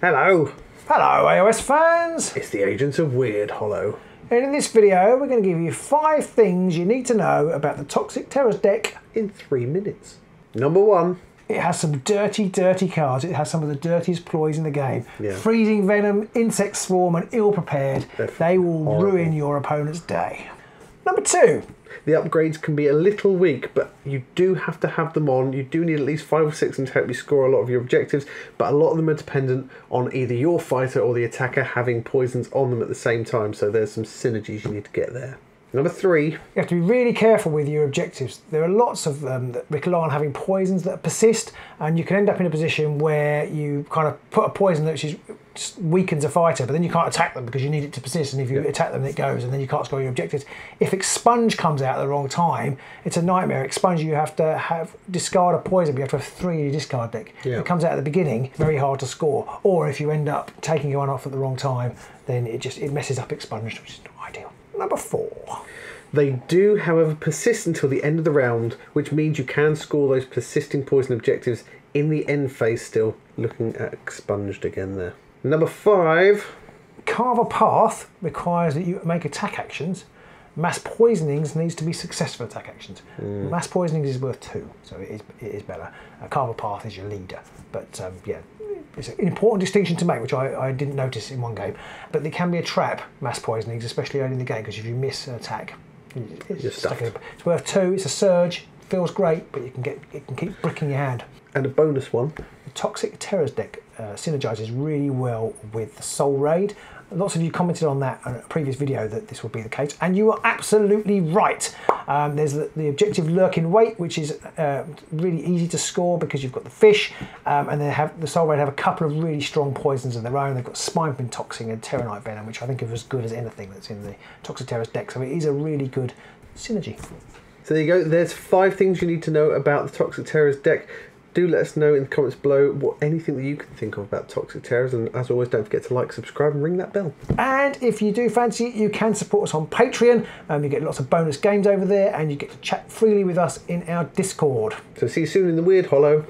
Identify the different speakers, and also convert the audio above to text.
Speaker 1: Hello,
Speaker 2: Hello AOS fans!
Speaker 1: it's the Agents of Wyrdhollow.
Speaker 2: And in this video we're going to give you five things you need to know about the Toxic Terrors deck.
Speaker 1: In three minutes. Number one,
Speaker 2: It has some dirty, dirty cards. It has some of the dirtiest ploys in the game.
Speaker 1: Yeah.
Speaker 2: Freezing Venom, Insect Swarm and Ill Prepared.
Speaker 1: They're
Speaker 2: They will
Speaker 1: horrible.
Speaker 2: ruin your opponent's day. Number two,
Speaker 1: the upgrades can be a little weak, but you do have to have them on. You do need at least five or six of them to help you score a lot of your objectives, but a lot of them are dependent on either your fighter or the attacker having poisons on them at the same time, so there's some synergies you need to get there. Number three,
Speaker 2: You have to be really careful with your objectives. There are lots of um, that rely on having poisons that persist, and you can end up in a position where you kind of put a poison that just weakens a fighter, but then you can't attack them because you need it to persist. And if you attack them, it goes, and then you can't score your objectives. If expunge comes out at the wrong time, it's a nightmare. Expunge, you have to have discard a poison, but you have to have three in your discard deck. If it comes out at the beginning, very hard to score. Or if you end up taking one off at the wrong time, then it just it messes up expunge, which is not ideal. Number four.
Speaker 1: They do, however, persist until the end of the round, which means you can score those persisting poison objectives in the end phase still. Looking at expunged again there. Number five,
Speaker 2: Carve a path requires that you make attack actions. Mass poisonings needs to be successful attack actions. Mass poisonings is worth two, so it is, it is better. Uh, carve a path is your leader, but um, yeah, it's an important distinction to make, which I, I didn't notice in one game. But there can be a trap, mass poisonings, especially early in the game, because if you miss an attack, it's,
Speaker 1: You're
Speaker 2: stuck it's worth two. It's a surge, feels great, but you can get it can keep bricking your hand.
Speaker 1: and a bonus one.
Speaker 2: Toxic Terrors deck uh, synergizes really well with the Soulraid. Lots of you commented on that in a previous video that this would be the case, and you are absolutely right. Um, there's the, the objective Lurk in Wait, which is uh, really easy to score because you've got the fish, um, and they have the Soulraid have a couple of really strong poisons of their own. They've got Spinepin Toxin and Terranite Venom, which I think are as good as anything that's in the Toxic Terrors deck. So it is a really good synergy.
Speaker 1: So there you go. There's five things you need to know about the Toxic Terrors deck. Do let us know in the comments below what anything that you can think of about Toxic Terrors. And as always, don't forget to like, subscribe, and ring that bell.
Speaker 2: And if you do fancy it, you can support us on Patreon. Um, you get lots of bonus games over there, and you get to chat freely with us in our Discord.
Speaker 1: So see you soon in the Wyrdhollow.